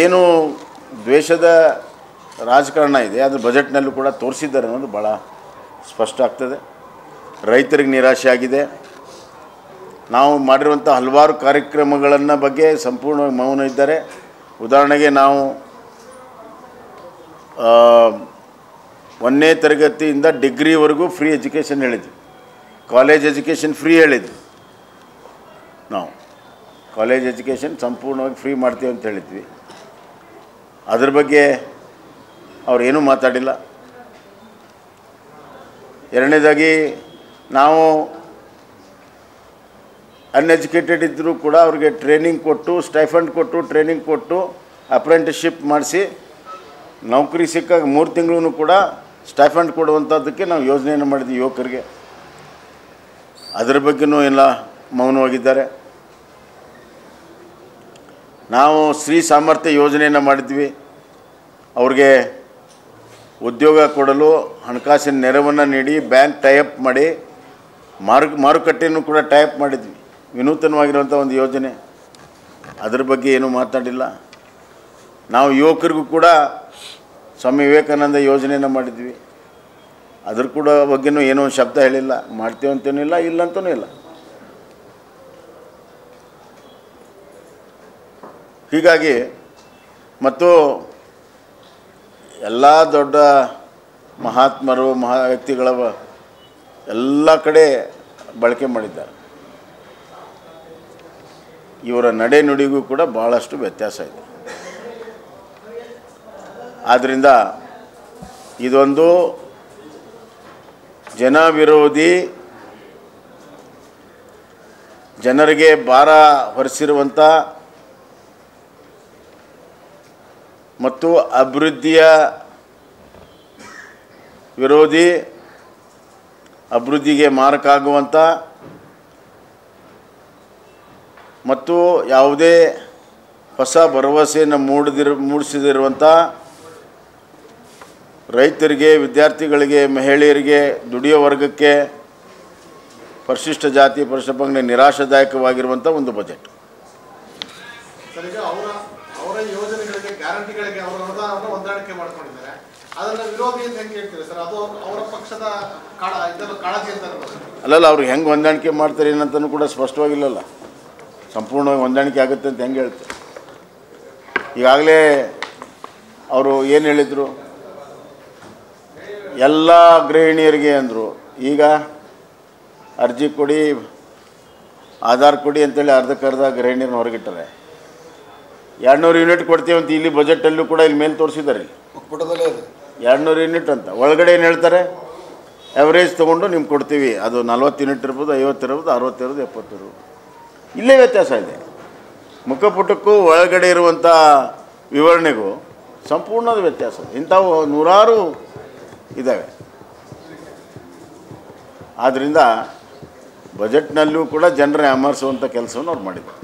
ಏನು ದ್ವೇಷದ ರಾಜಕಾರಣ ಇದೆ, ಅದು ಬಜೆಟ್ನಲ್ಲೂ ಕೂಡ ತೋರಿಸಿದ್ದಾರೆ ಅನ್ನೋದು ಭಾಳ ಸ್ಪಷ್ಟ ಆಗ್ತದೆ. ರೈತರಿಗೆ ನಿರಾಶೆ ಆಗಿದೆ. ನಾವು ಮಾಡಿರುವಂಥ ಹಲವಾರು ಕಾರ್ಯಕ್ರಮಗಳನ್ನು ಬಗ್ಗೆ ಸಂಪೂರ್ಣವಾಗಿ ಮೌನ ಇದ್ದಾರೆ, ಉದಾಹರಣೆಗೆ ನಾವು ಒಂದನೇ ತರಗತಿಯಿಂದ ಡಿಗ್ರಿವರೆಗೂ ಫ್ರೀ ಎಜುಕೇಷನ್ ಹೇಳಿದ್ವಿ. ಕಾಲೇಜ್ ಎಜುಕೇಷನ್ ಫ್ರೀ ಹೇಳಿದ್ವಿ. ನಾವು ಕಾಲೇಜ್ ಎಜುಕೇಷನ್ ಸಂಪೂರ್ಣವಾಗಿ ಫ್ರೀ ಮಾಡ್ತೀವಿ ಅಂತ ಹೇಳಿದ್ವಿ. ಅದ್ರ ಬಗ್ಗೆ ಅವ್ರೇನೂ ಮಾತಾಡಿಲ್ಲ. ಎರಡನೇದಾಗಿ ನಾವು ಅನ್ಎಜುಕೇಟೆಡ್ ಇದ್ದರೂ ಕೂಡ ಅವ್ರಿಗೆ ಟ್ರೈನಿಂಗ್ ಕೊಟ್ಟು ಸ್ಟೈಫಂಡ್ ಕೊಟ್ಟು ಟ್ರೈನಿಂಗ್ ಕೊಟ್ಟು ಅಪ್ರೆಂಟಿಸ್ಶಿಪ್ ಮಾಡಿಸಿ ನೌಕರಿ ಸಿಕ್ಕಾಗ ಮೂರು ತಿಂಗಳೂ ಕೂಡ ಸ್ಟೈಫಂಡ್ ಕೊಡುವಂಥದ್ದಕ್ಕೆ ನಾವು ಯೋಜನೆಯನ್ನು ಮಾಡಿದ್ವಿ ಯುವಕರಿಗೆ. ಅದರ ಬಗ್ಗೆಯೂ ಎಲ್ಲ ಮೌನವಾಗಿದ್ದಾರೆ. ನಾವು ಸ್ತ್ರೀ ಸಾಮರ್ಥ್ಯ ಯೋಜನೆಯನ್ನು ಮಾಡಿದ್ವಿ. ಅವ್ರಿಗೆ ಉದ್ಯೋಗ ಕೊಡಲು ಹಣಕಾಸಿನ ನೆರವನ್ನು ನೀಡಿ ಬ್ಯಾಂಕ್ ಟೈಅಪ್ ಮಾಡಿ ಮಾರು ಮಾರುಕಟ್ಟೆಯನ್ನು ಕೂಡ ಟೈಅಪ್ ಮಾಡಿದ್ವಿ. ವಿನೂತನವಾಗಿರುವಂಥ ಒಂದು ಯೋಜನೆ. ಅದರ ಬಗ್ಗೆ ಏನೂ ಮಾತಾಡಿಲ್ಲ. ನಾವು ಯುವಕರಿಗೂ ಕೂಡ ಸ್ವಾಮಿ ವಿವೇಕಾನಂದ ಯೋಜನೆಯನ್ನು ಮಾಡಿದ್ವಿ. ಅದ್ರ ಕೂಡ ಬಗ್ಗೆನೂ ಏನೋ ಒಂದು ಶಬ್ದ ಹೇಳಿಲ್ಲ. ಮಾಡ್ತೀವಿ ಅಂತನೂ ಇಲ್ಲ ಇಲ್ಲ ಅಂತನೂ ಇಲ್ಲ. ಹೀಗಾಗಿ ಮತ್ತು ಎಲ್ಲ ದೊಡ್ಡ ಮಹಾತ್ಮರು, ಮಹಾ ವ್ಯಕ್ತಿಗಳ ಎಲ್ಲ ಕಡೆ ಬಳಕೆ ಮಾಡಿದ್ದಾರೆ. ಇವರ ನಡೆ ನುಡಿಗೂ ಕೂಡ ಭಾಳಷ್ಟು ವ್ಯತ್ಯಾಸ ಇದೆ. ಆದ್ದರಿಂದ ಇದೊಂದು ಜನ ವಿರೋಧಿ ಜನರಿಗೆ ಭಾರ ಹೊರಿಸಿರುವಂಥ ಮತ್ತು ಅಭಿವೃದ್ಧಿಯ ವಿರೋಧಿ ಅಭಿವೃದ್ಧಿಗೆ ಮಾರಕ ಆಗುವಂಥ ಮತ್ತು ಯಾವುದೇ ಹೊಸ ಭರವಸೆಯನ್ನು ಮೂಡದಿರು ಮೂಡಿಸದಿರುವಂಥ ರೈತರಿಗೆ, ವಿದ್ಯಾರ್ಥಿಗಳಿಗೆ, ಮಹಿಳೆಯರಿಗೆ, ದುಡಿಯೋ ವರ್ಗಕ್ಕೆ ಪರಿಶಿಷ್ಟ ಜಾತಿ, ಪರಿಶಿಷ್ಟ ಪಂಗಡ ನಿರಾಶಾದಾಯಕವಾಗಿರುವಂಥ ಒಂದು ಬಜೆಟ್. ಅವರ ಯೋಜನೆಗಳಿಗೆ, ಗ್ಯಾರಂಟಿಗಳಿಗೆ ಅವರ ಅನುದಾನವನ್ನು ಹೊಂದಾಣಿಕೆ ಮಾಡ್ಕೊಂಡಿದ್ದಾರೆ. ಅದನ್ನ ವಿರೋಧಿ ಅಂತ ಹೆಂಗೆ ಹೇಳ್ತೀರಿ ಸರ್? ಅದು ಅವರ ಪಕ್ಷದ ಕಾಳ ಇದನ್ನು ಕಾಳಜಿ ಅಂತ. ಅಲ್ಲಲ್ಲ, ಅವ್ರು ಹೆಂಗೆ ಹೊಂದಾಣಿಕೆ ಮಾಡ್ತಾರೆ ಏನಂತನೂ ಕೂಡ ಸ್ಪಷ್ಟವಾಗಿಲ್ಲಲ್ಲ. ಸಂಪೂರ್ಣವಾಗಿ ಹೊಂದಾಣಿಕೆ ಆಗುತ್ತೆ ಅಂತ ಹೆಂಗೆ ಹೇಳ್ತಾರೆ? ಈಗಾಗಲೇ ಅವರು ಏನು ಹೇಳಿದರು? ಎಲ್ಲ ಗೃಹಿಣಿಯರಿಗೆ ಅಂದರು. ಈಗ ಅರ್ಜಿ ಕೊಡಿ, ಆಧಾರ್ ಕೊಡಿ ಅಂತೇಳಿ ಅರ್ಧಕ್ಕರ್ಧ ಗೃಹಿಣಿಯರನ್ನ ಹೊರಗಿಟ್ಟಾರೆ. ಎರಡುನೂರು ಯೂನಿಟ್ ಕೊಡ್ತೀವಿ ಅಂತ ಇಲ್ಲಿ ಬಜೆಟಲ್ಲೂ ಕೂಡ ಇಲ್ಲಿ ಮೇಲೆ ತೋರಿಸಿದ್ದಾರೆ. ಎರಡ್ನೂರು ಯೂನಿಟ್ ಅಂತ. ಒಳಗಡೆ ಏನು ಹೇಳ್ತಾರೆ? ಎವರೇಜ್ ತೊಗೊಂಡು ನಿಮ್ಗೆ ಕೊಡ್ತೀವಿ. ಅದು ನಲ್ವತ್ತು ಯೂನಿಟ್ ಇರ್ಬೋದು ಐವತ್ತು ಇರ್ಬೋದು ಅರವತ್ತು ಇರ್ಬೋದು ಎಪ್ಪತ್ತು ಇರ್ಬೋದು. ಇಲ್ಲೇ ವ್ಯತ್ಯಾಸ ಇದೆ. ಮುಖಪುಟಕ್ಕೂ ಒಳಗಡೆ ಇರುವಂಥ ವಿವರಣೆಗೂ ಸಂಪೂರ್ಣದ ವ್ಯತ್ಯಾಸ. ಇಂಥವು ನೂರಾರು ಇದ್ದಾವೆ ಆದ್ದರಿಂದ ಬಜೆಟ್ನಲ್ಲೂ ಕೂಡ ಜನರೇ ಅಮರ್ಸುವಂಥ ಕೆಲಸವನ್ನು ಅವ್ರು ಮಾಡಿದ್ದಾರೆ.